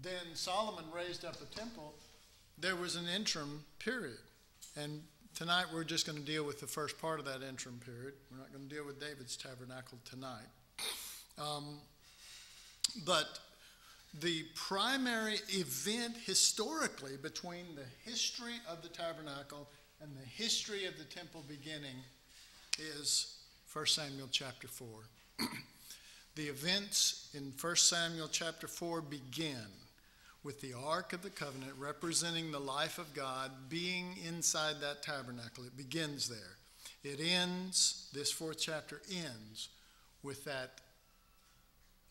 then Solomon raised up a temple, there was an interim period. And tonight we're just going to deal with the first part of that interim period. We're not going to deal with David's tabernacle tonight. Um, but the primary event historically between the history of the tabernacle and the history of the temple beginning is 1 Samuel chapter 4. the events in 1 Samuel chapter 4 begin with the Ark of the Covenant representing the life of God being inside that tabernacle. It begins there. It ends, this fourth chapter ends with that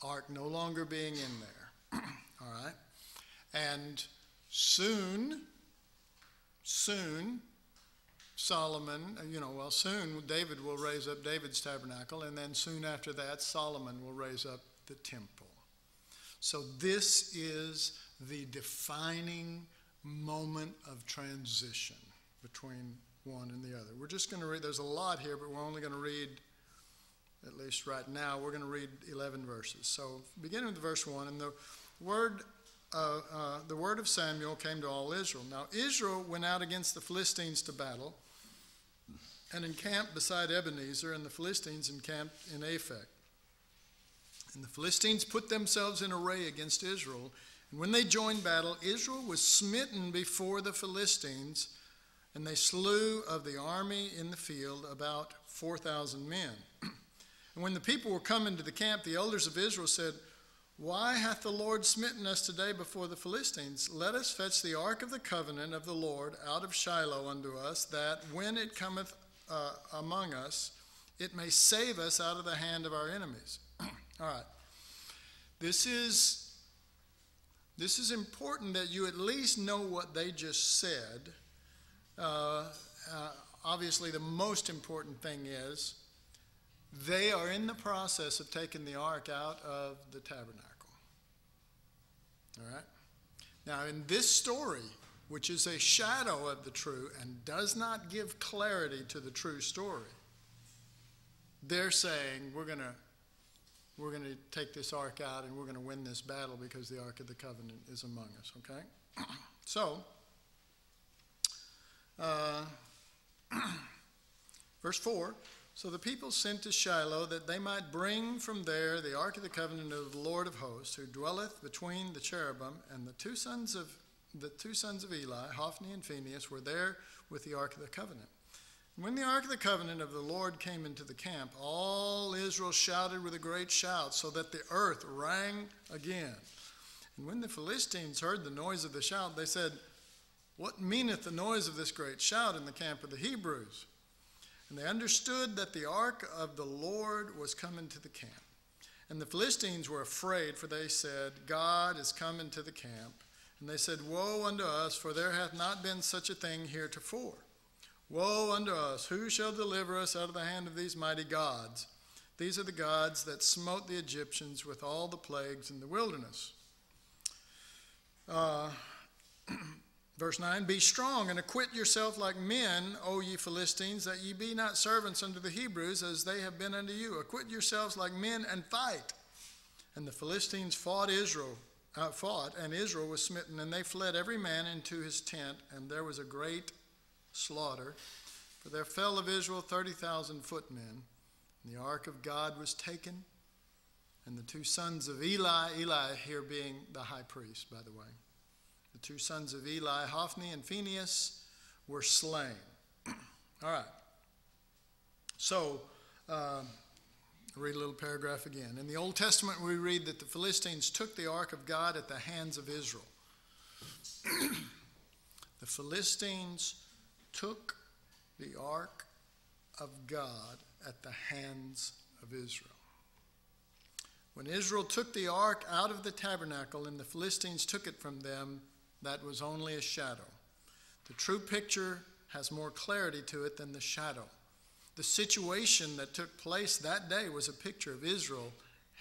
ark no longer being in there. All right? And soon, soon, Solomon, uh, you know, well, soon David will raise up David's tabernacle, and then soon after that, Solomon will raise up the temple. So this is the defining moment of transition between one and the other. We're just going to read, there's a lot here, but we're only going to read, at least right now, we're going to read 11 verses. So, beginning with verse 1, and the word, uh, uh, the word of Samuel came to all Israel. Now, Israel went out against the Philistines to battle and encamped beside Ebenezer, and the Philistines encamped in Aphek. And the Philistines put themselves in array against Israel and when they joined battle, Israel was smitten before the Philistines, and they slew of the army in the field about 4,000 men. and when the people were come into the camp, the elders of Israel said, Why hath the Lord smitten us today before the Philistines? Let us fetch the ark of the covenant of the Lord out of Shiloh unto us, that when it cometh uh, among us, it may save us out of the hand of our enemies. All right. This is this is important that you at least know what they just said. Uh, uh, obviously, the most important thing is they are in the process of taking the ark out of the tabernacle. All right? Now, in this story, which is a shadow of the true and does not give clarity to the true story, they're saying, we're going to we're going to take this ark out and we're going to win this battle because the ark of the covenant is among us, okay? so, uh, verse 4 So the people sent to Shiloh that they might bring from there the ark of the covenant of the Lord of hosts, who dwelleth between the cherubim, and the two sons of the two sons of Eli, Hophni and Phinehas, were there with the ark of the covenant. When the ark of the covenant of the Lord came into the camp, all Israel shouted with a great shout, so that the earth rang again. And when the Philistines heard the noise of the shout, they said, What meaneth the noise of this great shout in the camp of the Hebrews? And they understood that the ark of the Lord was come into the camp. And the Philistines were afraid, for they said, God is come into the camp. And they said, Woe unto us, for there hath not been such a thing heretofore. Woe unto us! Who shall deliver us out of the hand of these mighty gods? These are the gods that smote the Egyptians with all the plagues in the wilderness. Uh, verse 9 Be strong and acquit yourself like men, O ye Philistines, that ye be not servants unto the Hebrews as they have been unto you. Acquit yourselves like men and fight. And the Philistines fought Israel. Uh, fought, and Israel was smitten, and they fled every man into his tent, and there was a great slaughter. For there fell of Israel 30,000 footmen. And the ark of God was taken, and the two sons of Eli, Eli here being the high priest, by the way, the two sons of Eli, Hophni and Phinehas, were slain. All right. So, uh, read a little paragraph again. In the Old Testament, we read that the Philistines took the ark of God at the hands of Israel. the Philistines took the ark of God at the hands of Israel. When Israel took the ark out of the tabernacle and the Philistines took it from them, that was only a shadow. The true picture has more clarity to it than the shadow. The situation that took place that day was a picture of Israel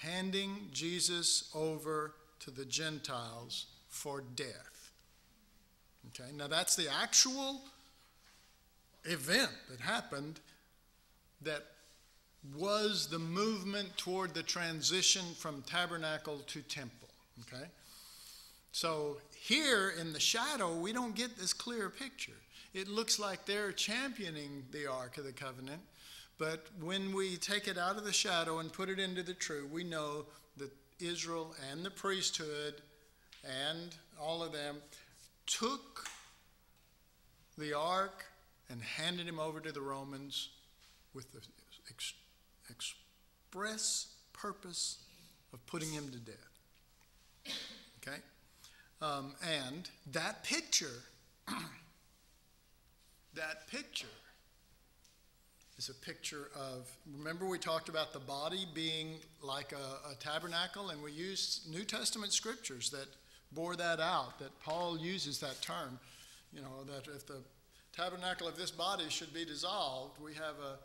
handing Jesus over to the Gentiles for death. Okay, now that's the actual event that happened that was the movement toward the transition from tabernacle to temple. Okay? So here in the shadow, we don't get this clear picture. It looks like they're championing the Ark of the Covenant, but when we take it out of the shadow and put it into the true, we know that Israel and the priesthood and all of them took the ark and handed him over to the Romans with the ex- express purpose of putting him to death. Okay? Um, and that picture, that picture is a picture of, remember we talked about the body being like a, a tabernacle, and we used New Testament scriptures that bore that out, that Paul uses that term, you know, that if the tabernacle of this body should be dissolved, we have a,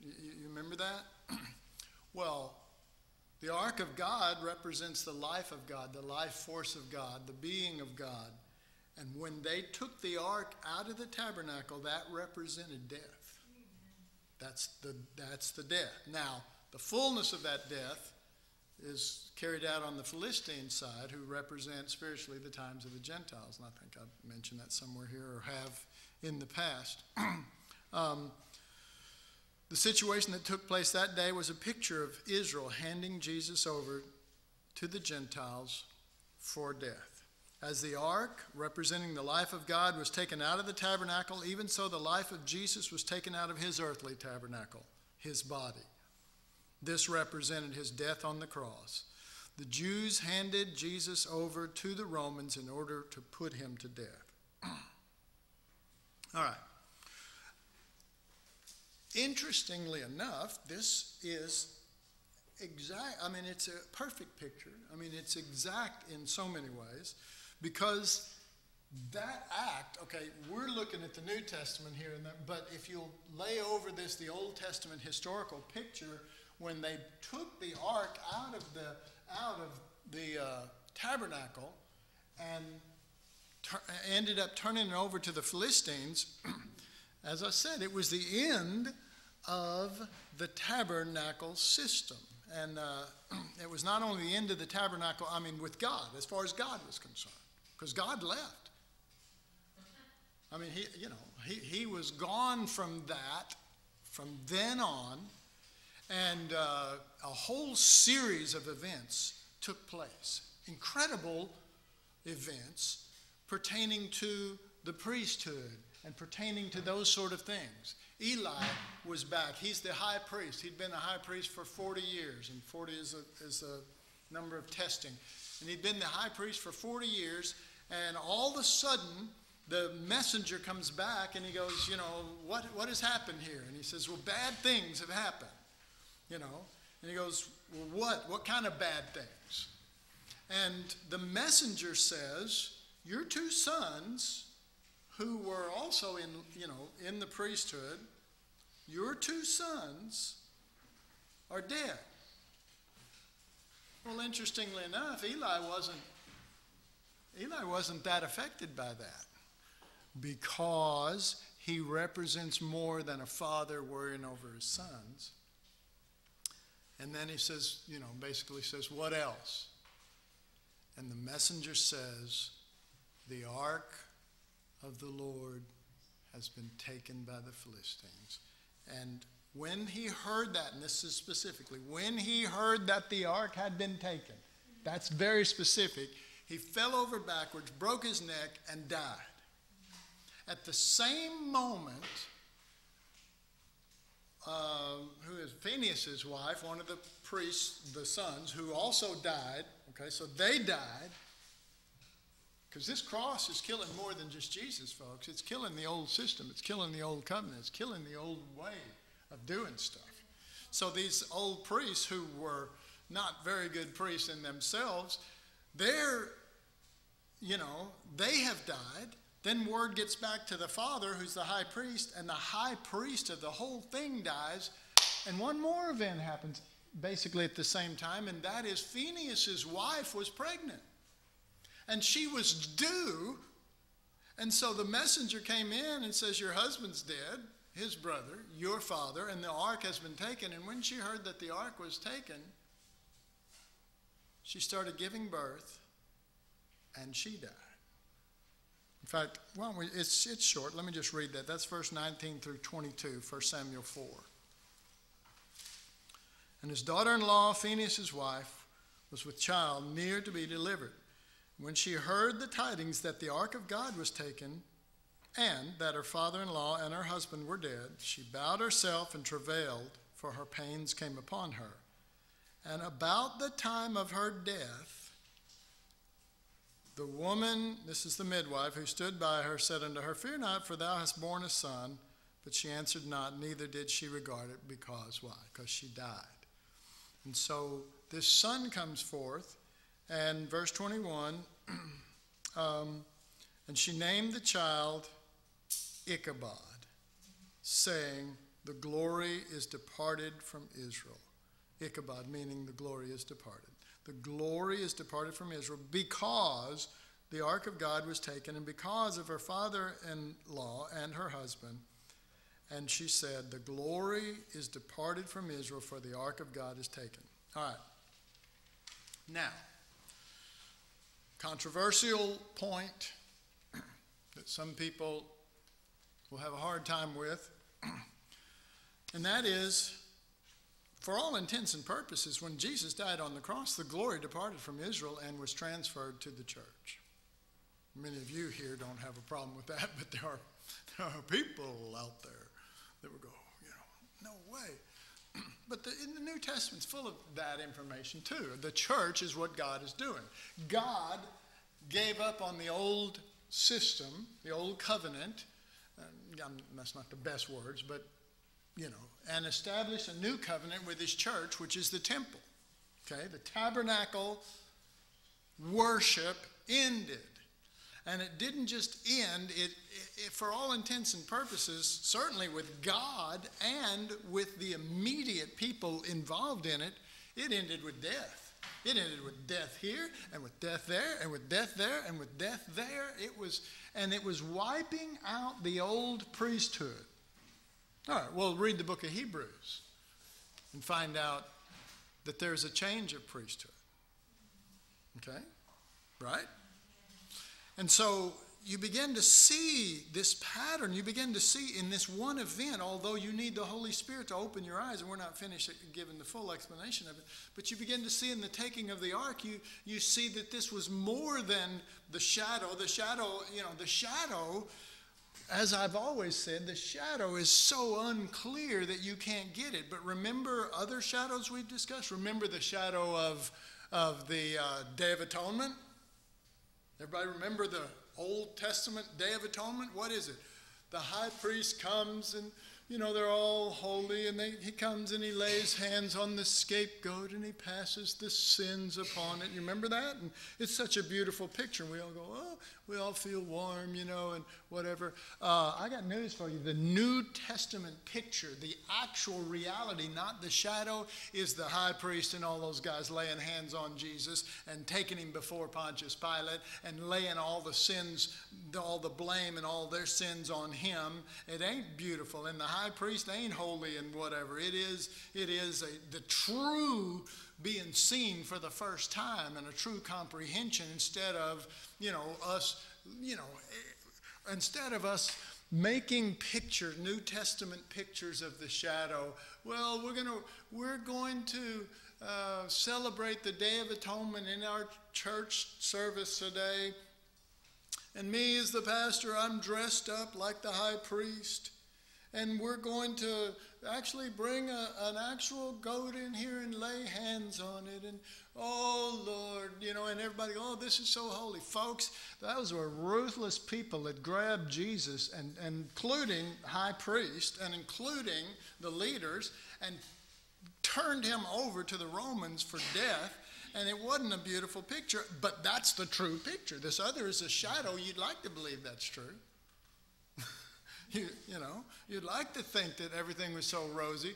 you, you remember that? well, the ark of God represents the life of God, the life force of God, the being of God. And when they took the ark out of the tabernacle, that represented death. That's the, that's the death. Now, the fullness of that death is carried out on the Philistine side, who represent spiritually the times of the Gentiles. And I think I've mentioned that somewhere here or have in the past. um, the situation that took place that day was a picture of Israel handing Jesus over to the Gentiles for death. As the ark, representing the life of God, was taken out of the tabernacle, even so the life of Jesus was taken out of his earthly tabernacle, his body. This represented his death on the cross. The Jews handed Jesus over to the Romans in order to put him to death. All right. Interestingly enough, this is exact. I mean, it's a perfect picture. I mean, it's exact in so many ways because that act, okay, we're looking at the New Testament here, but if you'll lay over this, the Old Testament historical picture, when they took the ark out of the out of the uh, tabernacle and ended up turning it over to the Philistines, as I said, it was the end of the tabernacle system. And uh, it was not only the end of the tabernacle, I mean, with God, as far as God was concerned, because God left. I mean, he, you know, he, he was gone from that from then on and uh, a whole series of events took place. Incredible events pertaining to the priesthood and pertaining to those sort of things. Eli was back. He's the high priest. He'd been a high priest for 40 years, and 40 is a, is a number of testing. And he'd been the high priest for 40 years, and all of a sudden, the messenger comes back and he goes, You know, what, what has happened here? And he says, Well, bad things have happened you know. And he goes, Well, what? What kind of bad things? And the messenger says, Your two sons, who were also in, you know, in the priesthood, your two sons are dead. Well, interestingly enough, Eli wasn't Eli wasn't that affected by that because he represents more than a father worrying over his sons. And then he says, you know, basically says, What else? And the messenger says, The ark of the Lord has been taken by the Philistines. And when he heard that, and this is specifically, when he heard that the ark had been taken, that's very specific, he fell over backwards, broke his neck, and died. At the same moment, uh, who is Phinehas's wife, one of the priests, the sons, who also died. Okay, so they died. Because this cross is killing more than just Jesus, folks. It's killing the old system, it's killing the old covenant, it's killing the old way of doing stuff. So these old priests who were not very good priests in themselves, they're, you know, they have died. Then word gets back to the father, who's the high priest, and the high priest of the whole thing dies. And one more event happens basically at the same time, and that is Phinehas's wife was pregnant. And she was due. And so the messenger came in and says, Your husband's dead, his brother, your father, and the ark has been taken. And when she heard that the ark was taken, she started giving birth and she died. In fact, why don't we, it's, it's short. Let me just read that. That's verse 19 through 22, 1 Samuel 4. And his daughter in law, Phinehas' wife, was with child near to be delivered. When she heard the tidings that the ark of God was taken, and that her father in law and her husband were dead, she bowed herself and travailed, for her pains came upon her. And about the time of her death, the woman, this is the midwife, who stood by her, said unto her, Fear not, for thou hast borne a son. But she answered not, neither did she regard it, because why? Because she died. And so this son comes forth, and verse 21 um, and she named the child Ichabod, saying, The glory is departed from Israel. Ichabod meaning the glory is departed. The glory is departed from Israel because the ark of God was taken and because of her father in law and her husband. And she said, The glory is departed from Israel, for the ark of God is taken. All right. Now, controversial point that some people will have a hard time with, and that is for all intents and purposes, when Jesus died on the cross, the glory departed from Israel and was transferred to the church. Many of you here don't have a problem with that, but there are, there are people out there that will go, you know, no way. But the, in the New Testament's full of that information too. The church is what God is doing. God gave up on the old system, the old covenant. Um, that's not the best words, but you know, and established a new covenant with his church, which is the temple. Okay, the tabernacle worship ended. And it didn't just end, it, it, for all intents and purposes, certainly with God and with the immediate people involved in it, it ended with death. It ended with death here and with death there and with death there and with death there. It was, and it was wiping out the old priesthood. All right, well, read the book of Hebrews and find out that there's a change of priesthood. Okay? Right? And so you begin to see this pattern. You begin to see in this one event, although you need the Holy Spirit to open your eyes, and we're not finished giving the full explanation of it, but you begin to see in the taking of the ark, you, you see that this was more than the shadow. The shadow, you know, the shadow as I've always said, the shadow is so unclear that you can't get it. But remember other shadows we've discussed? Remember the shadow of, of the uh, Day of Atonement? Everybody remember the Old Testament Day of Atonement? What is it? The high priest comes and you know, they're all holy, and they, he comes and he lays hands on the scapegoat and he passes the sins upon it. You remember that? And it's such a beautiful picture. We all go, oh, we all feel warm, you know, and whatever. Uh, I got news for you. The New Testament picture, the actual reality, not the shadow, is the high priest and all those guys laying hands on Jesus and taking him before Pontius Pilate and laying all the sins, all the blame and all their sins on him. It ain't beautiful. And the high priest ain't holy and whatever. It is, it is a, the true being seen for the first time and a true comprehension instead of, you know, us, you know, instead of us making pictures, New Testament pictures of the shadow. Well, we're going to we're going to uh, celebrate the Day of Atonement in our church service today. And me as the pastor, I'm dressed up like the high priest and we're going to actually bring a, an actual goat in here and lay hands on it. And oh lord you know and everybody oh this is so holy. Folks those were ruthless people that grabbed jesus and, and including high priest and including the leaders and turned him over to the romans for death. And it wasn't a beautiful picture but that's the true picture. This other is a shadow. You'd like to believe that's true you, you know, you'd like to think that everything was so rosy,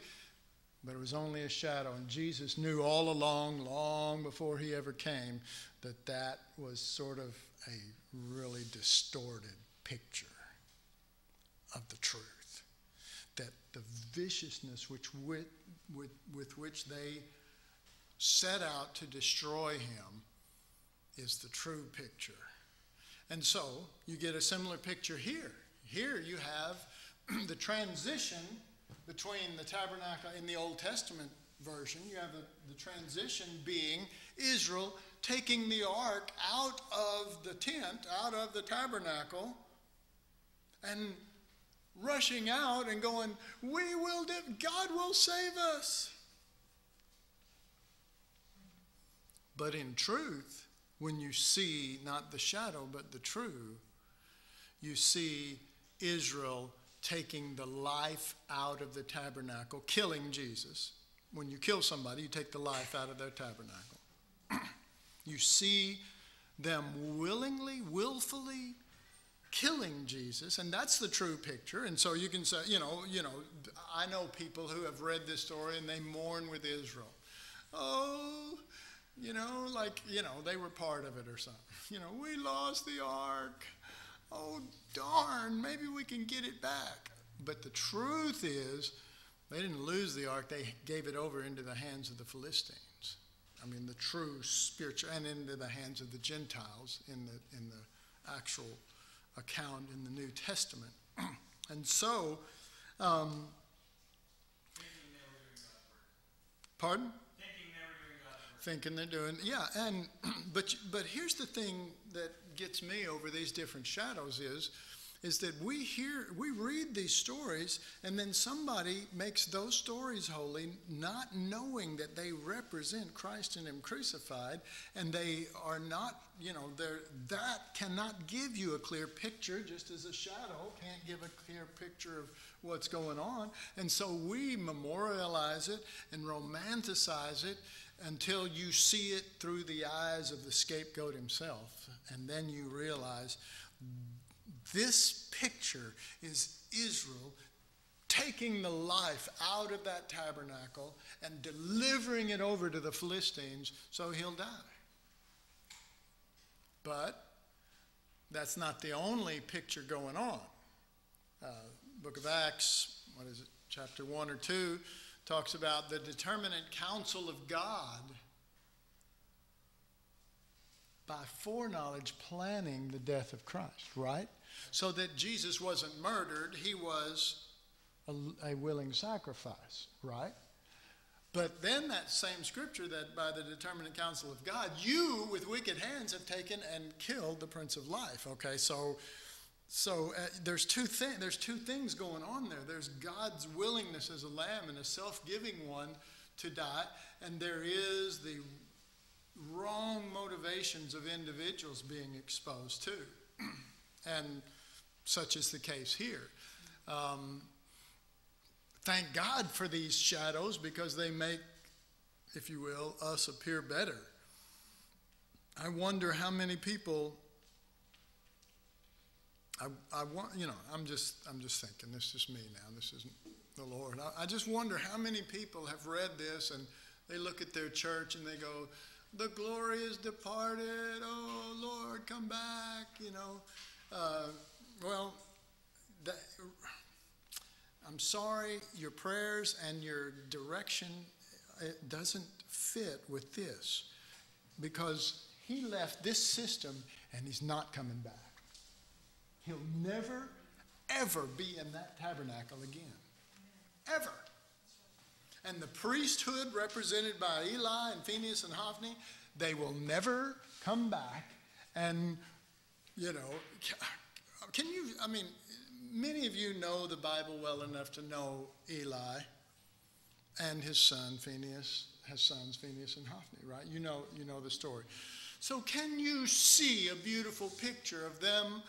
but it was only a shadow. And Jesus knew all along, long before he ever came, that that was sort of a really distorted picture of the truth. That the viciousness which with, with, with which they set out to destroy him is the true picture. And so you get a similar picture here. Here you have the transition between the tabernacle in the Old Testament version. You have the, the transition being Israel taking the ark out of the tent, out of the tabernacle, and rushing out and going, We will, God will save us. But in truth, when you see not the shadow but the true, you see Israel taking the life out of the tabernacle, killing Jesus. When you kill somebody, you take the life out of their tabernacle. you see them willingly, willfully killing Jesus, and that's the true picture. And so you can say, you know, you know, I know people who have read this story and they mourn with Israel. Oh, you know, like, you know, they were part of it or something. You know, we lost the ark. Oh, darn, maybe we can get it back. But the truth is, they didn't lose the ark, they gave it over into the hands of the Philistines. I mean, the true spiritual, and into the hands of the Gentiles in the, in the actual account in the New Testament. and so, um, pardon? Thinking they're doing. Thinking they're doing yeah and but but here's the thing that gets me over these different shadows is is that we hear we read these stories and then somebody makes those stories holy not knowing that they represent Christ and him crucified and they are not you know that cannot give you a clear picture just as a shadow can't give a clear picture of what's going on. And so we memorialize it and romanticize it until you see it through the eyes of the scapegoat himself. And then you realize this picture is Israel taking the life out of that tabernacle and delivering it over to the Philistines so he'll die. But that's not the only picture going on. Uh, Book of Acts, what is it, chapter 1 or 2, talks about the determinate counsel of God by foreknowledge planning the death of Christ, right? So that Jesus wasn't murdered, he was a, a, willing sacrifice, right? But then that same scripture that by the determinate counsel of God, you with wicked hands have taken and killed the Prince of Life. Okay, so so uh, there's two things. There's two things going on there. There's God's willingness as a lamb and a self-giving one to die, and there is the wrong motivations of individuals being exposed to, and such is the case here. Um, thank God for these shadows because they make, if you will, us appear better. I wonder how many people I, I want, you know, I'm just, I'm just thinking, this is me now, this isn't the Lord. I, I just wonder how many people have read this and they look at their church and they go, the glory is departed, oh Lord, come back, you know. Uh, well, that, I'm sorry, your prayers and your direction, it doesn't fit with this because he left this system and he's not coming back. He'll never, ever be in that tabernacle again. Ever. And the priesthood represented by Eli and Phinehas and Hophni, they will never come back. And, you know, can you, I mean, many of you know the Bible well enough to know Eli and his son Phinehas, his sons Phinehas and Hophni, right? You know, you know the story. So can you see a beautiful picture of them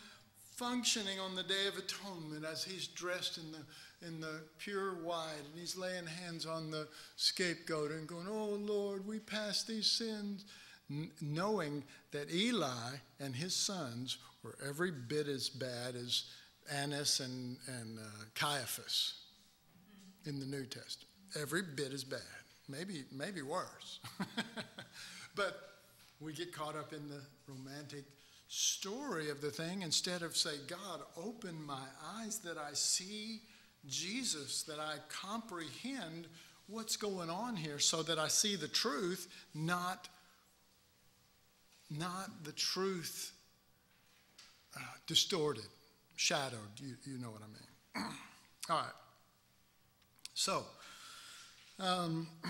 functioning on the Day of Atonement as he's dressed in the, in the pure white and he's laying hands on the scapegoat and going, Oh Lord, we pass these sins. N- knowing that Eli and his sons were every bit as bad as Annas and, and uh, Caiaphas in the New Testament. Every bit as bad, maybe, maybe worse. but we get caught up in the romantic story of the thing instead of say, God, open my eyes that I see Jesus, that I comprehend what's going on here so that I see the truth, not not the truth uh, distorted, shadowed. You, you know what I mean. All right. So, um,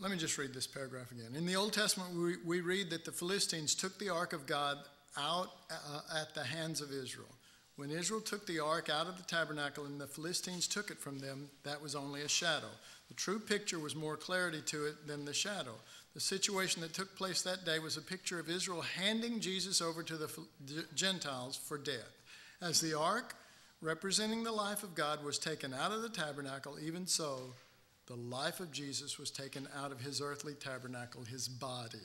let me just read this paragraph again. In the Old Testament, we, we read that the Philistines took the ark of God out uh, at the hands of Israel. When Israel took the ark out of the tabernacle and the Philistines took it from them, that was only a shadow. The true picture was more clarity to it than the shadow. The situation that took place that day was a picture of Israel handing Jesus over to the Gentiles for death. As the ark, representing the life of God, was taken out of the tabernacle, even so, the life of Jesus was taken out of his earthly tabernacle, his body.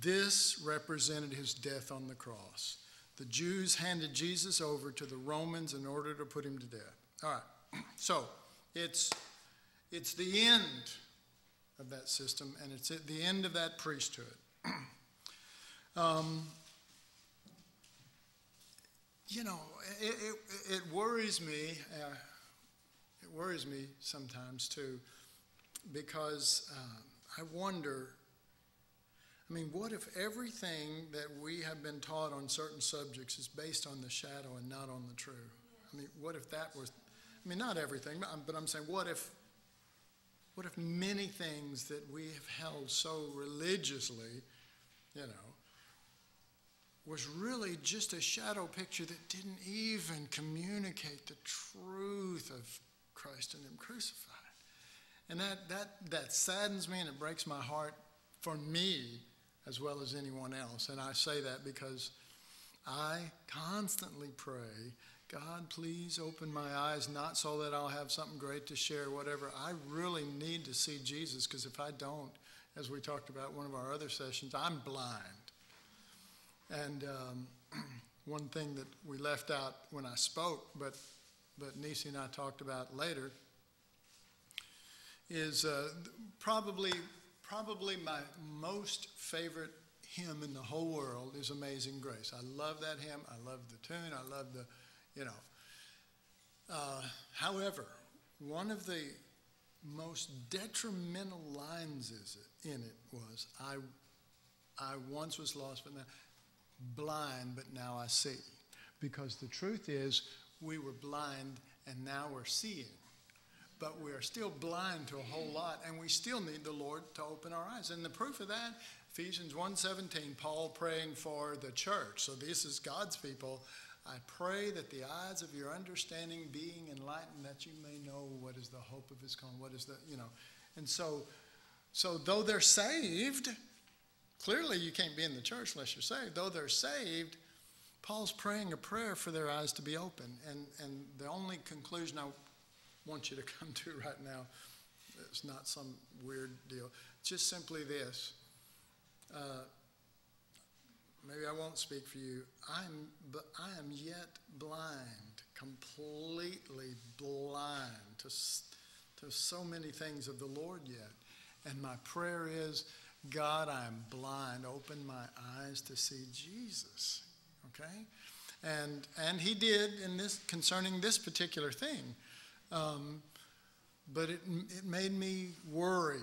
This represented his death on the cross. The Jews handed Jesus over to the Romans in order to put him to death. All right, so it's it's the end of that system, and it's at the end of that priesthood. um, you know, it, it, it worries me. Uh, it worries me sometimes too, because uh, I wonder. I mean, what if everything that we have been taught on certain subjects is based on the shadow and not on the true? I mean, what if that was? I mean, not everything, but I'm saying, what if what if many things that we have held so religiously, you know, was really just a shadow picture that didn't even communicate the truth of Christ and Him crucified? And that, that, that saddens me and it breaks my heart for me as well as anyone else. And I say that because I constantly pray God, please open my eyes, not so that I'll have something great to share, whatever. I really need to see Jesus because if I don't, as we talked about one of our other sessions, I'm blind. And um, one thing that we left out when I spoke, but but Nisi and I talked about later, is uh, probably probably my most favorite hymn in the whole world is Amazing Grace. I love that hymn. I love the tune. I love the you know. Uh, however, one of the most detrimental lines in it was, I, I once was lost, but now blind, but now I see. Because the truth is, we were blind and now we're seeing. But we are still blind to a whole lot, and we still need the Lord to open our eyes. And the proof of that, Ephesians 1.17, Paul praying for the church. So this is God's people I pray that the eyes of your understanding being enlightened, that you may know what is the hope of his calling, what is the, you know. And so, so though they're saved, clearly you can't be in the church unless you're saved. Though they're saved, Paul's praying a prayer for their eyes to be open. And, and the only conclusion I want you to come to right now, it's not some weird deal, just simply this. Uh, maybe I won't speak for you. I'm, but I am yet blind, completely blind to, to so many things of the Lord yet. And my prayer is, God, I'm blind. Open my eyes to see Jesus. Okay? And, and he did in this concerning this particular thing. Um, but it, it made me worry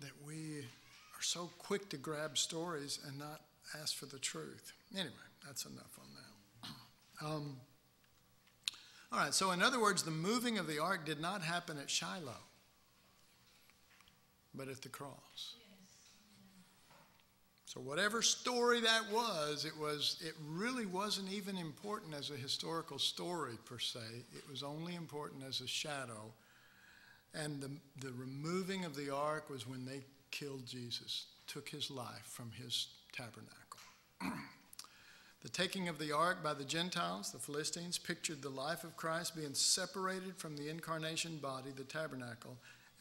that we are so quick to grab stories and not ask for the truth. Anyway, that's enough on that. Um, all right, so in other words, the moving of the ark did not happen at Shiloh, but at the cross. So whatever story that was, it was it really wasn't even important as a historical story per se. It was only important as a shadow. And the, the removing of the ark was when they killed Jesus, took his life from his tabernacle. the taking of the ark by the Gentiles, the Philistines, pictured the life of Christ being separated from the incarnation body, the tabernacle,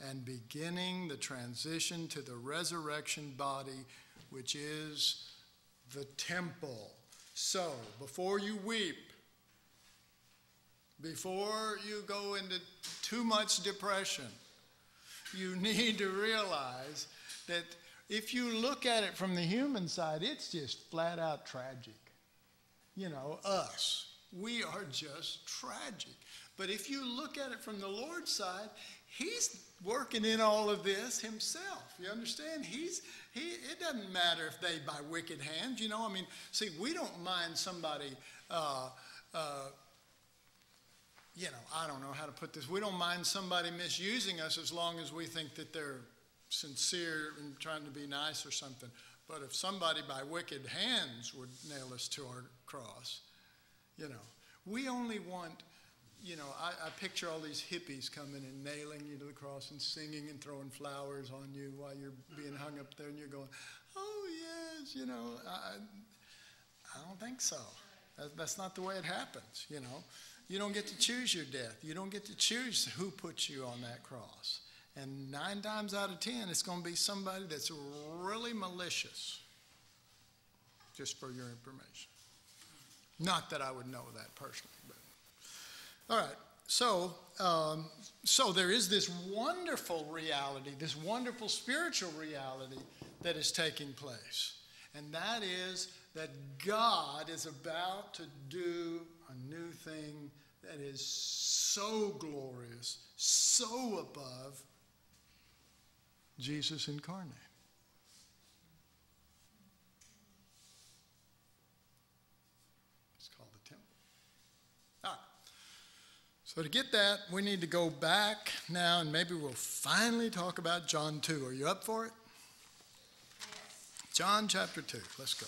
and beginning the transition to the resurrection body, which is the temple. So, before you weep, before you go into too much depression, you need to realize that if you look at it from the human side, it's just flat out tragic. You know, us, we are just tragic. But if you look at it from the Lord's side, he's working in all of this himself. You understand? He's he. It doesn't matter if they by wicked hands. You know, I mean, see, we don't mind somebody. Uh, uh, you know, I don't know how to put this. We don't mind somebody misusing us as long as we think that they're sincere and trying to be nice or something. But if somebody by wicked hands would nail us to our cross, you know, we only want you know, I, I, picture all these hippies coming and nailing you to the cross and singing and throwing flowers on you while you're being hung up there and you're going, oh, yes, you know, I, I don't think so. That, that's not the way it happens, you know. You don't get to choose your death. You don't get to choose who puts you on that cross. And nine times out of ten, it's going to be somebody that's really malicious, just for your information. Not that I would know that personally, but. All right. So, um, so there is this wonderful reality, this wonderful spiritual reality that is taking place. And that is that God is about to do a new thing that is so glorious, so above Jesus incarnate. So, to get that, we need to go back now and maybe we'll finally talk about John 2. Are you up for it? Yes. John chapter 2. Let's go.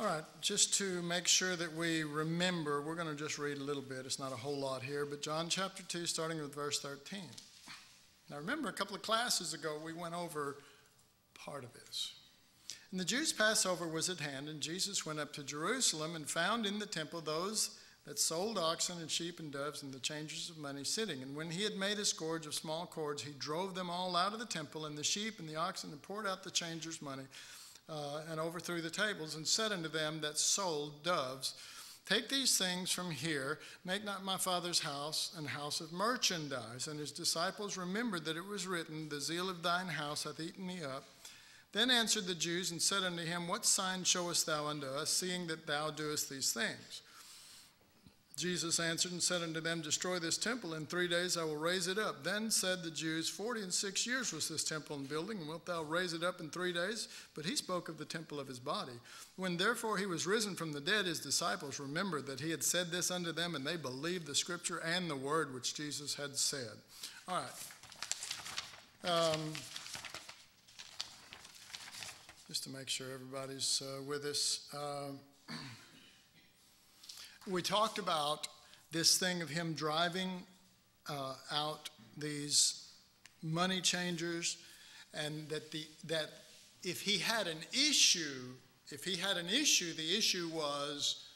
All right, just to make sure that we remember, we're going to just read a little bit. It's not a whole lot here, but John chapter 2, starting with verse 13. Now, remember, a couple of classes ago, we went over part of this. And the Jews' Passover was at hand, and Jesus went up to Jerusalem and found in the temple those that sold oxen and sheep and doves and the changers of money sitting. And when he had made a scourge of small cords, he drove them all out of the temple, and the sheep and the oxen, and poured out the changers' money uh, and overthrew the tables, and said unto them that sold doves, Take these things from here, make not my father's house an house of merchandise. And his disciples remembered that it was written, The zeal of thine house hath eaten me up. Then answered the Jews and said unto him, What sign showest thou unto us, seeing that thou doest these things? Jesus answered and said unto them, Destroy this temple, in three days I will raise it up. Then said the Jews, Forty and six years was this temple in building, and wilt thou raise it up in three days? But he spoke of the temple of his body. When therefore he was risen from the dead, his disciples remembered that he had said this unto them, and they believed the scripture and the word which Jesus had said. All right. Um, just to make sure everybody's uh, with us. Uh, we talked about this thing of him driving uh, out these money changers, and that the that if he had an issue, if he had an issue, the issue was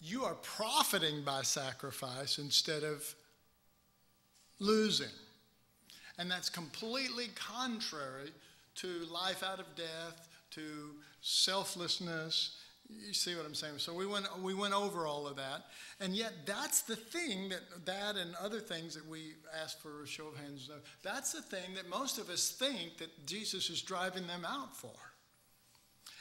you are profiting by sacrifice instead of losing. And that's completely contrary to life out of death, to selflessness, you see what I'm saying? So we went, we went over all of that. And yet, that's the thing that that and other things that we asked for a show of hands, that's the thing that most of us think that Jesus is driving them out for.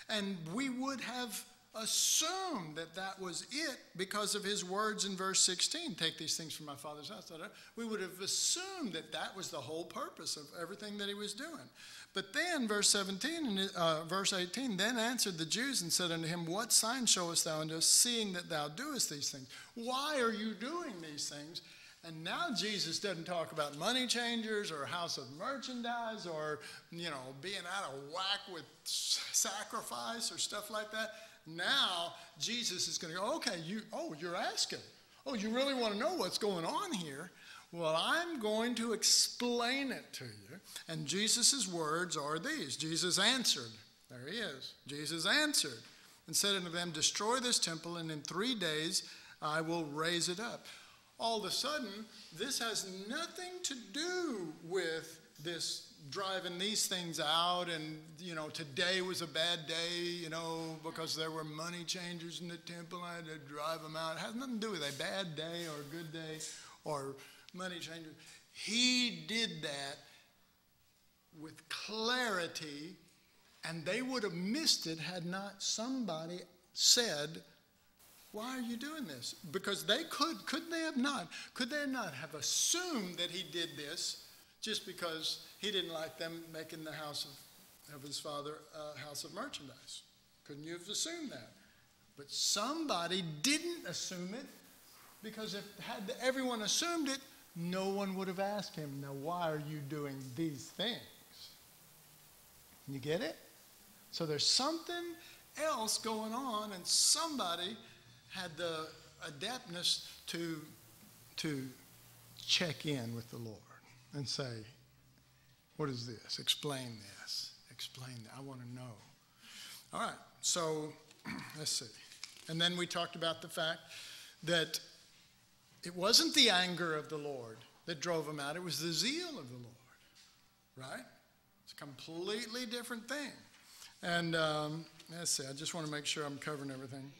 And we would have assumed that that was it because of his words in verse 16 take these things from my father's house. We would have assumed that that was the whole purpose of everything that he was doing. But then, verse 17 and uh, verse 18, then answered the Jews and said unto him, What sign showest thou unto us, seeing that thou doest these things? Why are you doing these things? And now Jesus doesn't talk about money changers or house of merchandise or, you know, being out of whack with sacrifice or stuff like that. Now Jesus is going to go, okay, you, oh, you're asking. Oh, you really want to know what's going on here? Well, I'm going to explain it to you. And Jesus' words are these Jesus answered. There he is. Jesus answered and said unto them, Destroy this temple, and in three days I will raise it up. All of a sudden, this has nothing to do with this driving these things out, and you know, today was a bad day, you know, because there were money changers in the temple. I had to drive them out. It has nothing to do with a bad day or a good day or money changers. He did that with clarity, and they would have missed it had not somebody said, why are you doing this? Because they could, could they have not? Could they not have assumed that he did this just because he didn't like them making the house of, of his father a house of merchandise? Couldn't you have assumed that? But somebody didn't assume it because if had everyone assumed it, no one would have asked him, now why are you doing these things? You get it? So there's something else going on, and somebody had the adeptness to, to check in with the Lord and say, What is this? Explain this. Explain that. I want to know. All right, so let's see. And then we talked about the fact that it wasn't the anger of the Lord that drove him out, it was the zeal of the Lord, right? It's a completely different thing. And um, let's see, I just want to make sure I'm covering everything.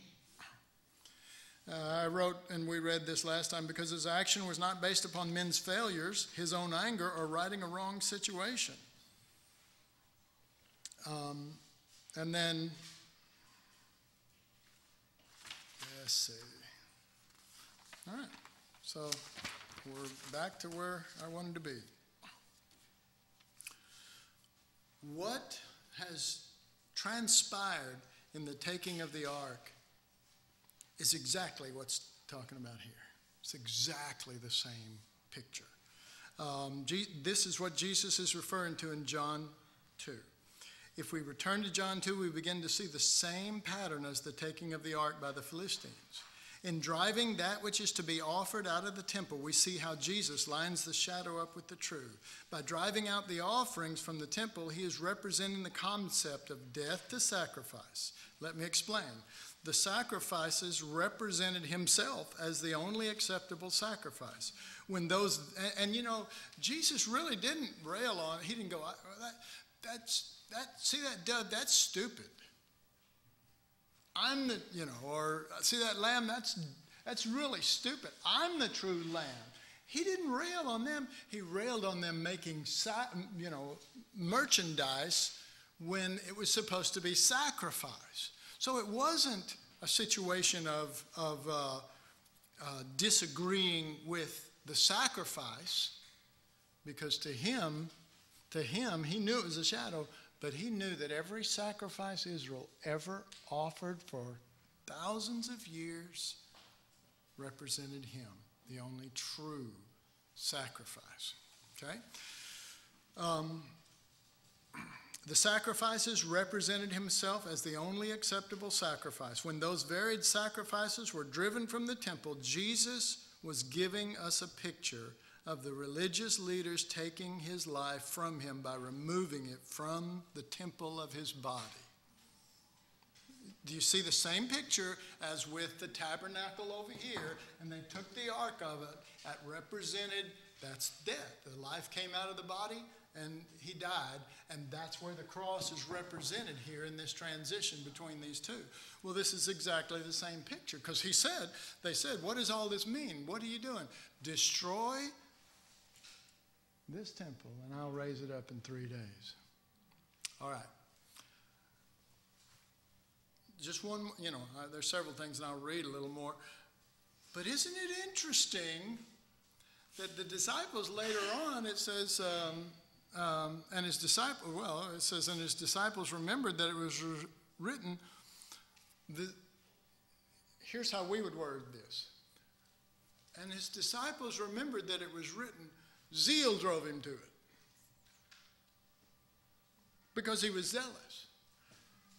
Uh, I wrote, and we read this last time, because his action was not based upon men's failures, his own anger, or righting a wrong situation. Um, and then, let's see. All right, so we're back to where I wanted to be. What has transpired in the taking of the ark is exactly what's talking about here. It's exactly the same picture. Um, this is what Jesus is referring to in John 2. If we return to John 2, we begin to see the same pattern as the taking of the ark by the Philistines. In driving that which is to be offered out of the temple, we see how Jesus lines the shadow up with the true. By driving out the offerings from the temple, he is representing the concept of death to sacrifice. Let me explain the sacrifices represented himself as the only acceptable sacrifice. When those, and, and you know, Jesus really didn't rail on. He didn't go, that, that's, that, see that dove, that's stupid. I'm the, you know, or see that lamb, that's, that's really stupid. I'm the true lamb. He didn't rail on them. He railed on them making, you know, merchandise when it was supposed to be sacrifice. So it wasn't a situation of, of uh, uh, disagreeing with the sacrifice, because to him, to him, he knew it was a shadow, but he knew that every sacrifice Israel ever offered for thousands of years represented him, the only true sacrifice. Okay? Um, the sacrifices represented himself as the only acceptable sacrifice. When those varied sacrifices were driven from the temple, Jesus was giving us a picture of the religious leaders taking his life from him by removing it from the temple of his body. Do you see the same picture as with the tabernacle over here? And they took the ark of it that represented that's death. The life came out of the body, and he died, and that's where the cross is represented here in this transition between these two. Well, this is exactly the same picture because he said, they said, What does all this mean? What are you doing? Destroy this temple, and I'll raise it up in three days. All right. Just one, you know, uh, there's several things, and I'll read a little more. But isn't it interesting that the disciples later on, it says, um, um, and his disciples, well, it says, and his disciples remembered that it was written. The, here's how we would word this. And his disciples remembered that it was written. Zeal drove him to it because he was zealous.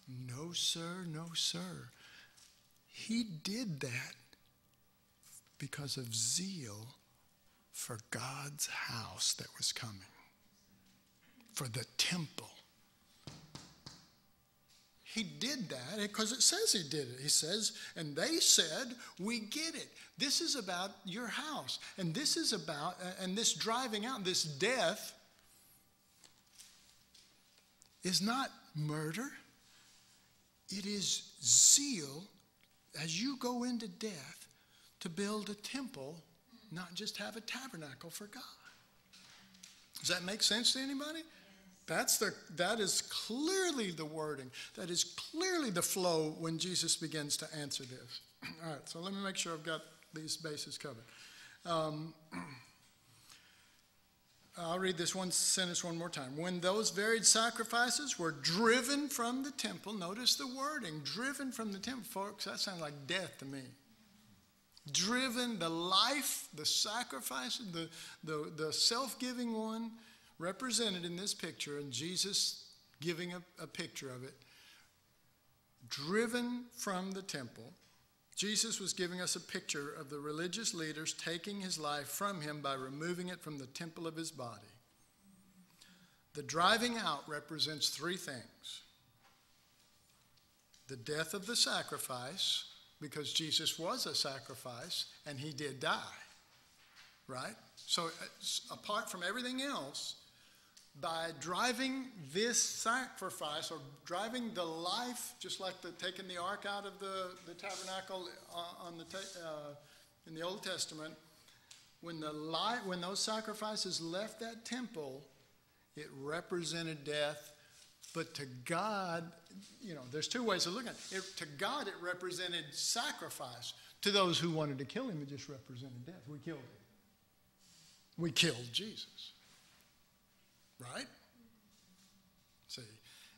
No, sir, no, sir. He did that because of zeal for God's house that was coming for the temple. He did that because it says he did it. He says, and they said, We get it. This is about your house. And this is about, and this driving out, this death is not murder, it is zeal as you go into death to build a temple, not just have a tabernacle for God. Does that make sense to anybody? That's the, that is clearly the wording. That is clearly the flow when Jesus begins to answer this. All right, so let me make sure I've got these bases covered. Um, I'll read this one sentence one more time. When those varied sacrifices were driven from the temple, notice the wording driven from the temple, folks, that sounds like death to me. Driven, the life, the sacrifice, the, the, the self giving one represented in this picture, and Jesus giving a, a picture of it, driven from the temple Jesus was giving us a picture of the religious leaders taking his life from him by removing it from the temple of his body. The driving out represents three things the death of the sacrifice, because Jesus was a sacrifice and he did die, right? So, uh, apart from everything else, by driving this sacrifice or driving the life, just like the, taking the ark out of the, the tabernacle uh, on the uh, in the Old Testament, when, the light, when those sacrifices left that temple, it represented death. But to God, you know, there's two ways of looking at it. it. To God, it represented sacrifice. To those who wanted to kill him, it just represented death. We killed him. We killed Jesus. Right? See,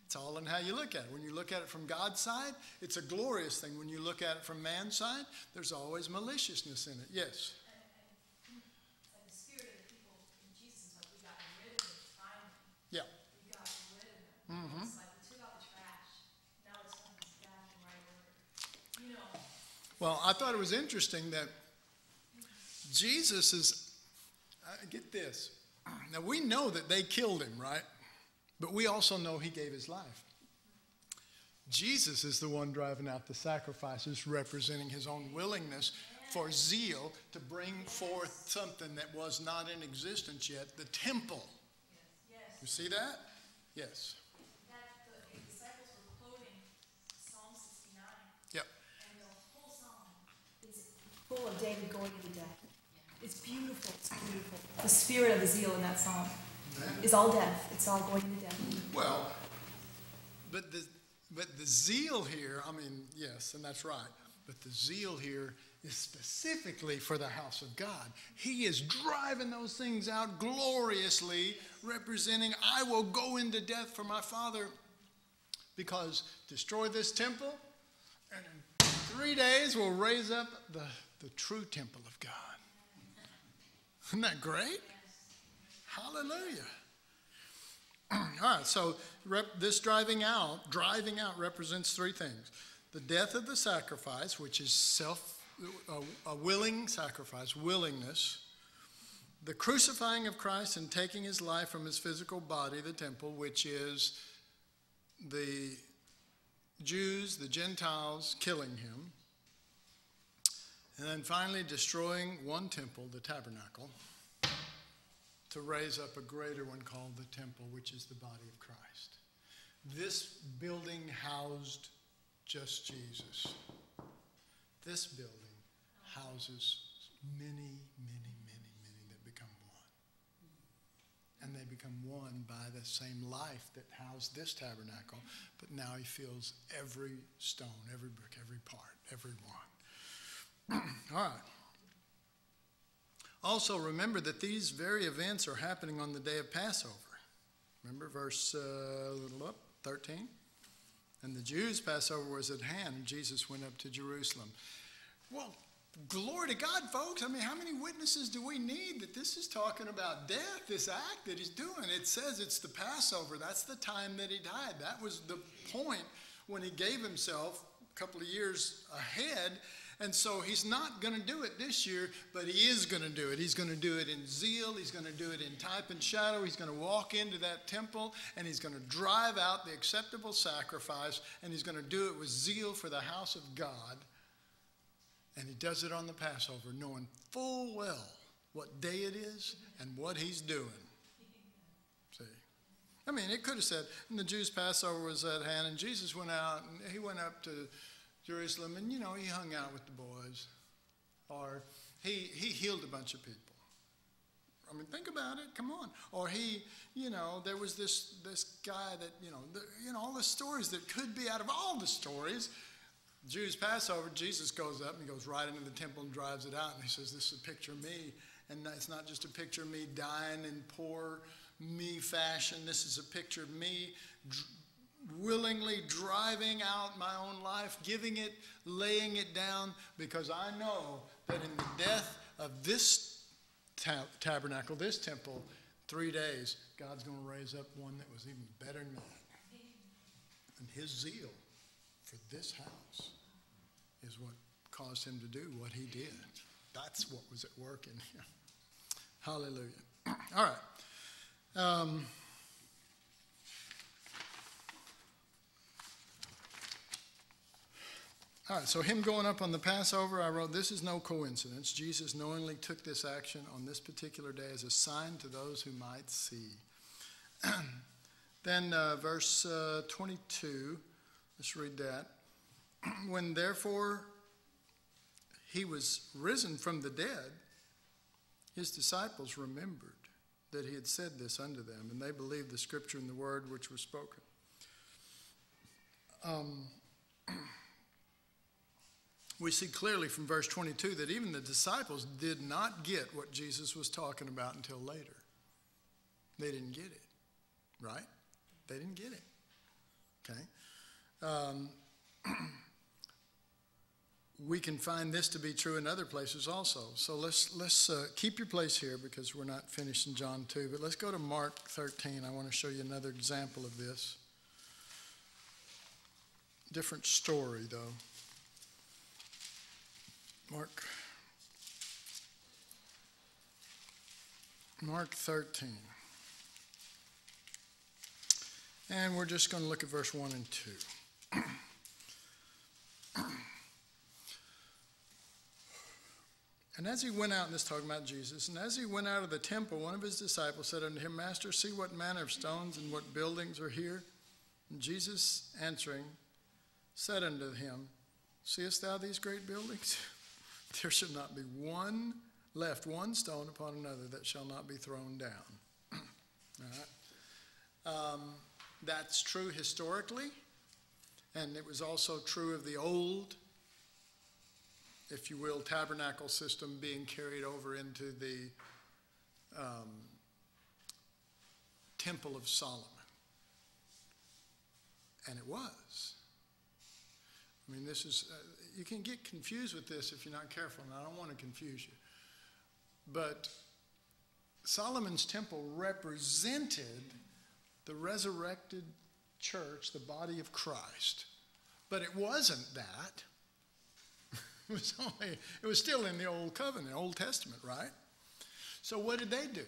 it's all in how you look at it. When you look at it from God's side, it's a glorious thing. When you look at it from man's side, there's always maliciousness in it. Yes? Yeah. Know. Well, I thought it was interesting that Jesus is, uh, get this, now we know that they killed him, right? But we also know he gave his life. Jesus is the one driving out the sacrifices, representing his own willingness for zeal to bring forth something that was not in existence yet the temple. Yes. You see that? Yes. That the disciples were quoting Psalm 69. Yep. And the whole psalm is full of David going into death. It's beautiful. It's beautiful. The spirit of the zeal in that song is all death. It's all going to death. Well, but the but the zeal here, I mean, yes, and that's right. But the zeal here is specifically for the house of God. He is driving those things out gloriously, representing, I will go into death for my Father because destroy this temple, and in three days we'll raise up the, the true temple of God. Isn't that great? Hallelujah. All right, so rep, this driving out, driving out represents three things the death of the sacrifice, which is self, a, a willing sacrifice, willingness. The crucifying of Christ and taking his life from his physical body, the temple, which is the Jews, the Gentiles killing him. And then finally, destroying one temple, the tabernacle, to raise up a greater one called the temple, which is the body of Christ. This building housed just Jesus. This building houses many, many, many, many that become one. And they become one by the same life that housed this tabernacle, but now he fills every stone, every brick, every part, every one. All right. Also, remember that these very events are happening on the day of Passover. Remember verse uh, 13? And the Jews' Passover was at hand, and Jesus went up to Jerusalem. Well, glory to God, folks. I mean, how many witnesses do we need that this is talking about death, this act that he's doing? It says it's the Passover. That's the time that he died. That was the point when he gave himself a couple of years ahead and so he's not going to do it this year, but he is going to do it. He's going to do it in zeal. He's going to do it in type and shadow. He's going to walk into that temple and he's going to drive out the acceptable sacrifice and he's going to do it with zeal for the house of God. And he does it on the Passover, knowing full well what day it is and what he's doing. See? I mean, it could have said, and the Jews' Passover was at hand, and Jesus went out and he went up to Jerusalem and, you know, he hung out with the boys. Or he, he healed a bunch of people. I mean, think about it. Come on. Or he, you know, there was this this guy that, you know, the, you know, all the stories that could be out of all the stories. Jews Passover, Jesus goes up and he goes right into the temple and drives it out, and he says, "This is a picture of me." And it's not just a picture of me dying in poor me fashion. This is a picture of me willingly driving out my own life, giving it, laying it down, because I know that in the death of this tabernacle, this temple, three days, God's going to raise up one that was even better than that. And his zeal for this house is what caused him to do what he did. That's what was at work in him. Hallelujah. All right. Um, All right, so him going up on the Passover, I wrote, This is no coincidence. Jesus knowingly took this action on this particular day as a sign to those who might see. then, uh, verse uh, 22, let's read that. when therefore he was risen from the dead, his disciples remembered that he had said this unto them, and they believed the scripture and the word which was spoken. Um, we see clearly from verse 22 that even the disciples did not get what Jesus was talking about until later. They didn't get it, right? They didn't get it. Okay? Um, we can find this to be true in other places also. So let's let's uh, keep your place here because we're not finished in John 2, but let's go to Mark 13. I want to show you another example of this. Different story though. Mark Mark 13. And we're just going to look at verse 1 and 2. And as he went out, and this talking about Jesus, and as he went out of the temple, one of his disciples said unto him, Master, see what manner of stones and what buildings are here. And Jesus answering said unto him, Seest thou these great buildings? there shall not be one left, one stone upon another that shall not be thrown down. All right. Um, that's true historically, and it was also true of the old if you will, tabernacle system being carried over into the um, Temple of Solomon. And it was. I mean, this is, uh, you can get confused with this if you're not careful, and I don't want to confuse you. But Solomon's temple represented the resurrected church, the body of Christ. But it wasn't that. It was only, it was still in the Old Covenant, Old Testament, right? So what did they do?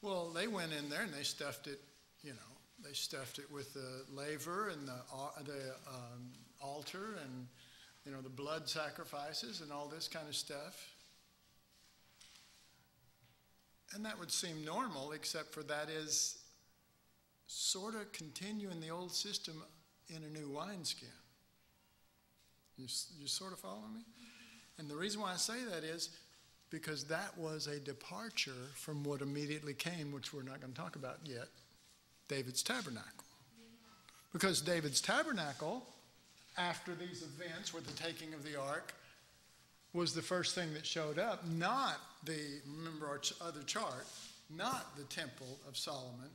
Well, they went in there and they stuffed it, you know, they stuffed it with the laver and the, uh, the um, altar and, you know, the blood sacrifices and all this kind of stuff. And that would seem normal, except for that is sort of continuing the old system in a new wineskin. You, you sort of following me? And the reason why I say that is because that was a departure from what immediately came, which we're not going to talk about yet David's tabernacle. Because David's tabernacle, after these events with the taking of the ark, was the first thing that showed up, not the, remember our other chart, not the temple of Solomon.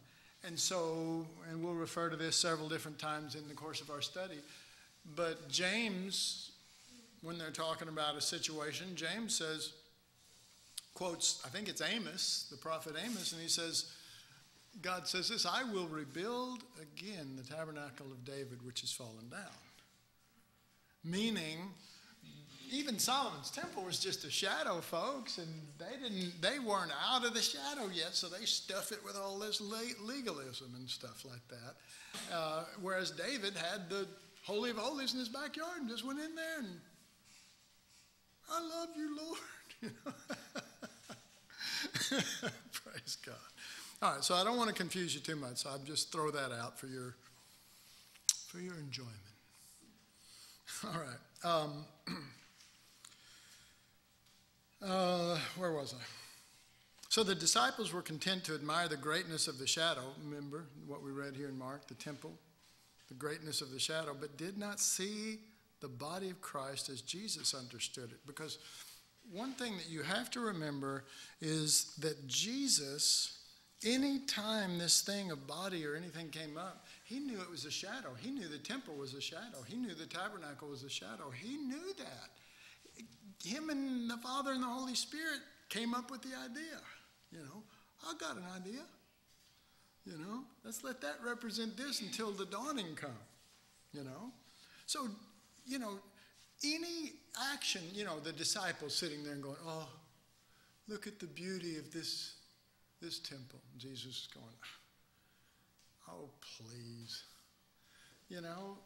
And so, and we'll refer to this several different times in the course of our study, but James, when they're talking about a situation, James says, quotes, I think it's Amos, the prophet Amos, and he says, God says this, I will rebuild again the tabernacle of David which has fallen down. Meaning, even Solomon's temple was just a shadow, folks, and they didn't they weren't out of the shadow yet, so they stuff it with all this legalism and stuff like that. Uh, whereas David had the Holy of Holies in his backyard and just went in there and, I love you, Lord. Praise God. All right, so I don't want to confuse you too much, so I'll just throw that out for your for your enjoyment. All right. Um, uh, where was I? So the disciples were content to admire the greatness of the shadow. Remember what we read here in Mark, the temple, the greatness of the shadow, but did not see the body of Christ as Jesus understood it. Because one thing that you have to remember is that Jesus, anytime this thing of body or anything came up, he knew it was a shadow. He knew the temple was a shadow. He knew the tabernacle was a shadow. He knew that. Him and the Father and the Holy Spirit came up with the idea. You know, I got an idea. You know, let's let that represent this until the dawning come. You know, so you know, any action. You know, the disciples sitting there and going, "Oh, look at the beauty of this this temple." Jesus is going, "Oh, please." You know,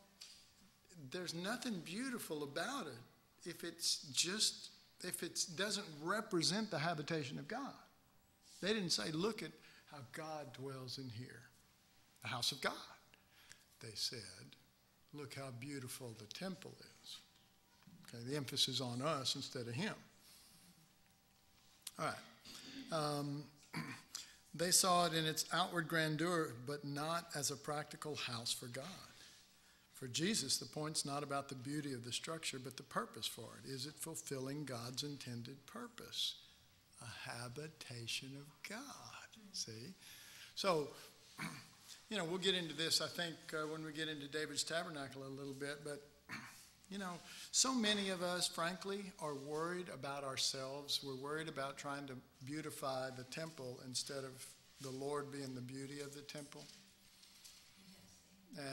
there's nothing beautiful about it if it's just if it doesn't represent the habitation of God. They didn't say, look at how God dwells in here, the house of God. They said, look how beautiful the temple is. Okay, the emphasis on us instead of him. All right. Um, they saw it in its outward grandeur, but not as a practical house for God. For Jesus, the point's not about the beauty of the structure, but the purpose for it. Is it fulfilling God's intended purpose? A habitation of God. See? So, you know, we'll get into this, I think, uh, when we get into David's tabernacle a little bit, but, you know, so many of us, frankly, are worried about ourselves. We're worried about trying to beautify the temple instead of the Lord being the beauty of the temple.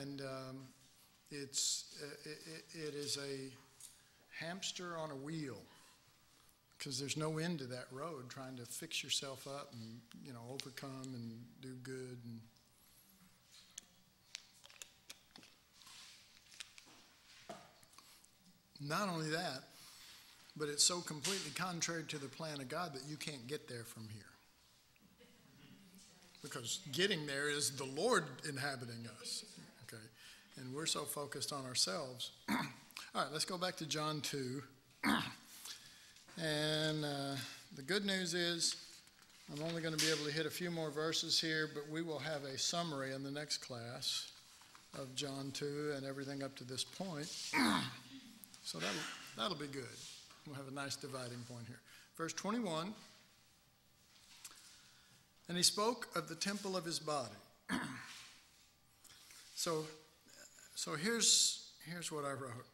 And, um, it's, uh, it, it is a hamster on a wheel because there's no end to that road trying to fix yourself up and, you know, overcome and do good. And not only that, but it's so completely contrary to the plan of God that you can't get there from here. Because getting there is the Lord inhabiting us Okay? and we're so focused on ourselves. All right, let's go back to John 2. and uh, the good news is, I'm only going to be able to hit a few more verses here, but we will have a summary in the next class of John 2 and everything up to this point. so that'll, that'll be good. We'll have a nice dividing point here. Verse 21 And he spoke of the temple of his body. so so here's, here's what I wrote.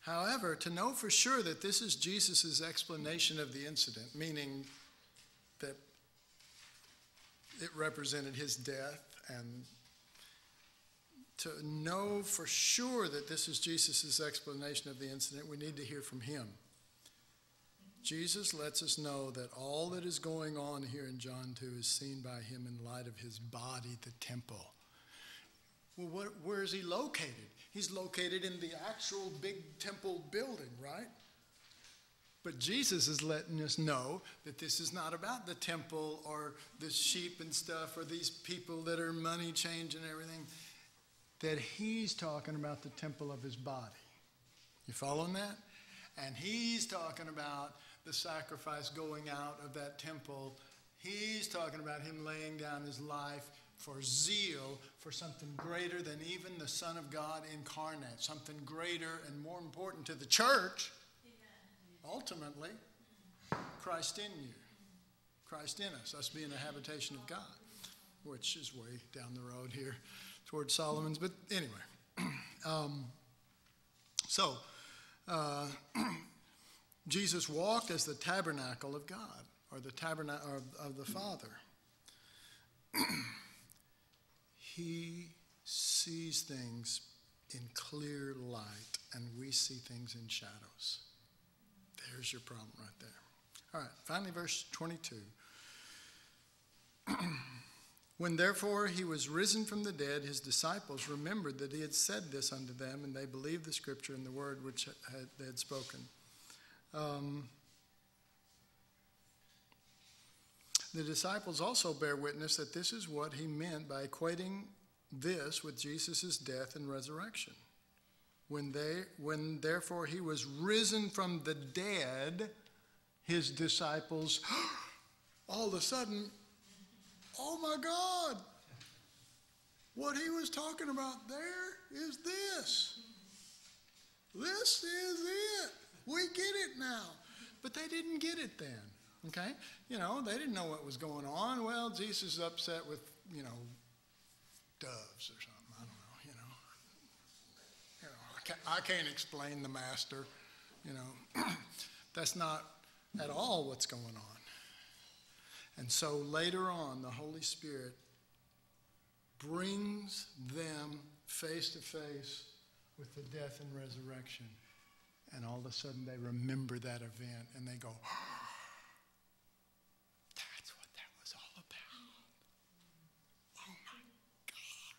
However, to know for sure that this is Jesus' explanation of the incident, meaning that it represented his death, and to know for sure that this is Jesus' explanation of the incident, we need to hear from him. Jesus lets us know that all that is going on here in John 2 is seen by him in light of his body, the temple. Well, what, where is he located? He's located in the actual big temple building, right? But Jesus is letting us know that this is not about the temple or the sheep and stuff or these people that are money change and everything. That he's talking about the temple of his body. You following that? And he's talking about the sacrifice going out of that temple. He's talking about him laying down his life for zeal for something greater than even the Son of God incarnate, something greater and more important to the church, Amen. ultimately, Christ in you, Christ in us, us being a habitation of God, which is way down the road here towards Solomon's. But anyway, um, so uh, Jesus walked as the tabernacle of God or the tabernacle of, of the Father. He sees things in clear light, and we see things in shadows. There's your problem right there. All right, finally, verse 22. When therefore he was risen from the dead, his disciples remembered that he had said this unto them, and they believed the scripture and the word which had, they had spoken. Um, The disciples also bear witness that this is what he meant by equating this with Jesus' death and resurrection. When, they, when therefore he was risen from the dead, his disciples, all of a sudden, oh my God, what he was talking about there is this. This is it. We get it now. But they didn't get it then. Okay? You know, they didn't know what was going on. Well, Jesus is upset with, you know, doves or something. I don't know, you know. You know, I can't, I can't explain the master, you know. That's not at all what's going on. And so later on, the Holy Spirit brings them face to face with the death and resurrection. And all of a sudden they remember that event and they go, that's what that was all about. Oh my God.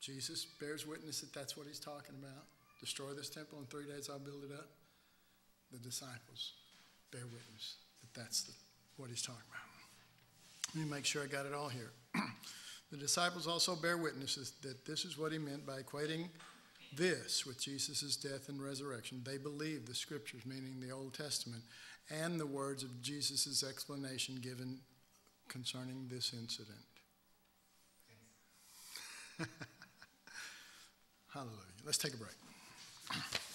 Jesus bears witness that that's what he's talking about. Destroy this temple in three days, I'll build it up. The disciples bear witness that that's the, what he's talking about. Let me make sure I got it all here. the disciples also bear witnesses that this is what he meant by equating this with Jesus' death and resurrection. They believe the scriptures, meaning the Old Testament, and the words of Jesus' explanation given concerning this incident. Hallelujah. Let's take a break.